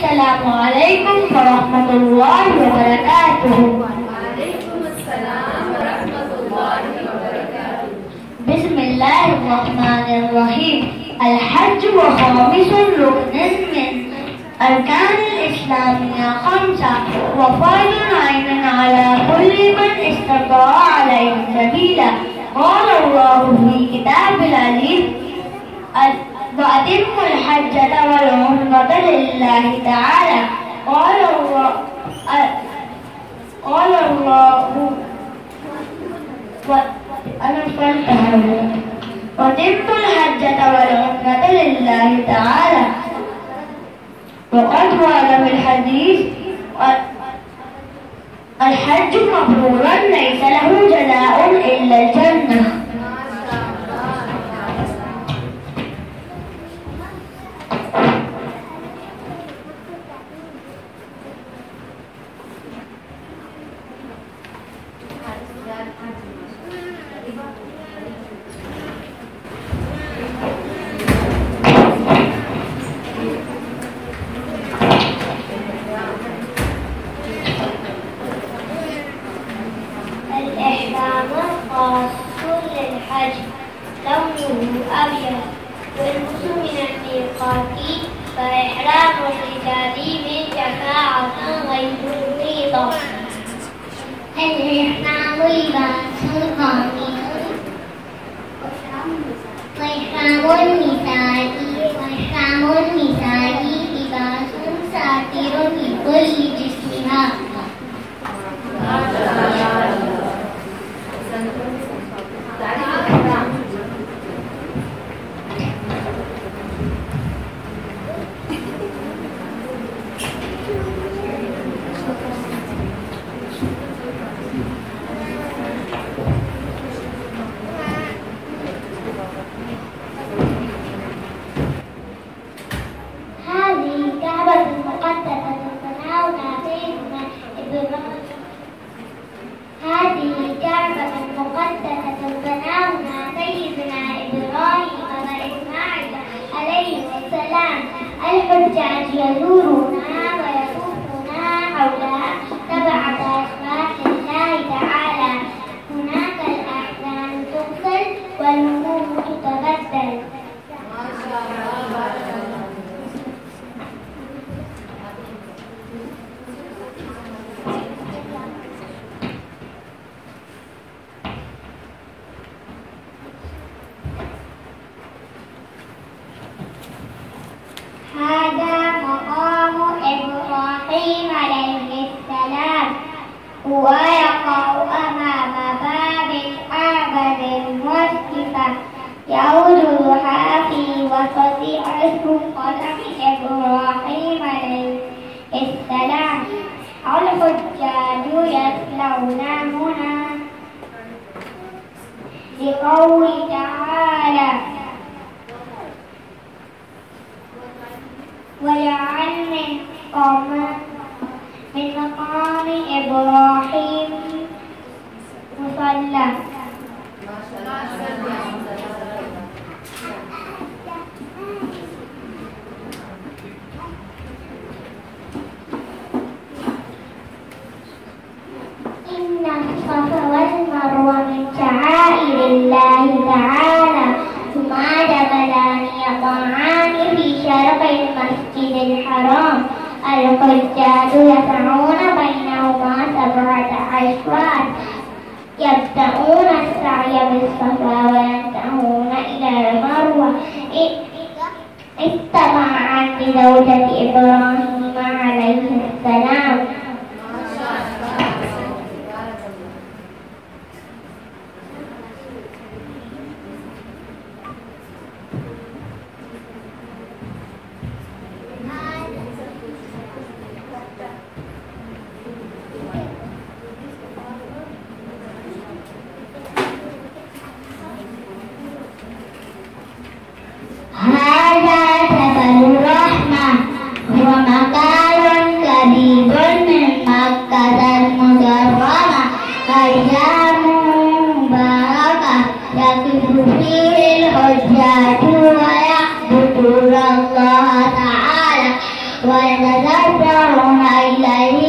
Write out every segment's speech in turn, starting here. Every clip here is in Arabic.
السلام عليكم ورحمة الله وبركاته. بسم الله الرحمن الرحيم. الحج وخامس ركن من أركان الإسلام خمسة. وفرض عين على كل من استطاع عليه سبيلا. قال الله في كتاب العزيز. ال- وأتموا الحجة والعمرة لله تعالى. قال الله ال- قال الله أنا فهمتها وتموا الحجة والعمرة لله تعالى. وقد ورد في الحديث الحج مبرورا ليس له جزاء إلا الجنة. Ramon, Mita, Ramon, الحجاج هو يقع أمام باب الكعبة المسجدة يوضعها في وسط عصر قدم إبراهيم عليه السلام الحجاج يصلون هنا. لقول تعالى. ويعل من قام من مقام إبراهيم مصلى. إن الصفا والمروة من شعائر الله تعالى هما جبلان يقعان في شرق المسجد الحرام. الحجاج يسعون أشواط يبدأون السعي بالصفا وينتهون إلى المروة. اتبعا بزوجة إبراهيم عليه السلام. أيام مباركة يقف فيه الحجاج ويعبدون الله تعالى ويتذكرون إليه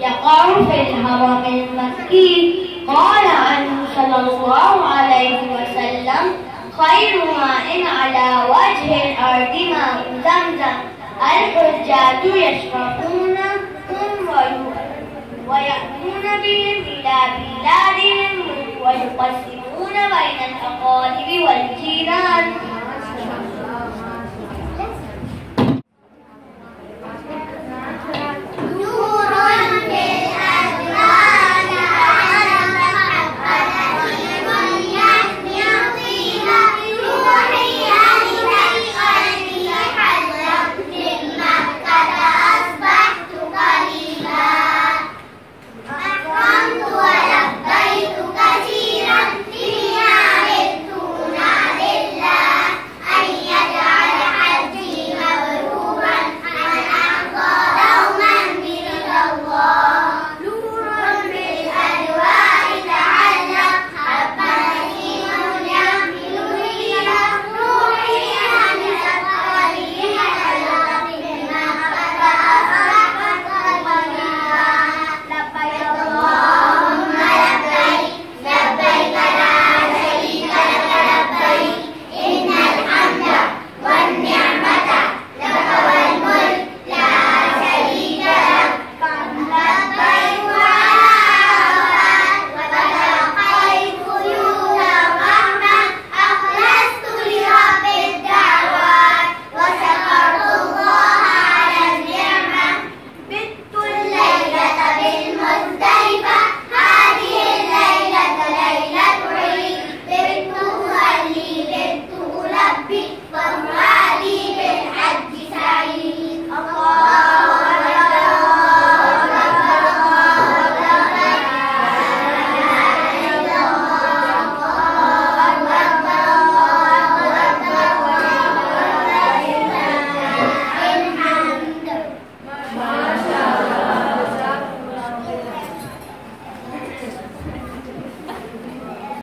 يقع في الهرم المكي قال عنه صلى الله عليه وسلم خير ماء على وجه الأرض ماء زمزم الحجاج يشربونه ويأتون بهم إلى بلادهم ويقسمون بين الأقارب والجيران.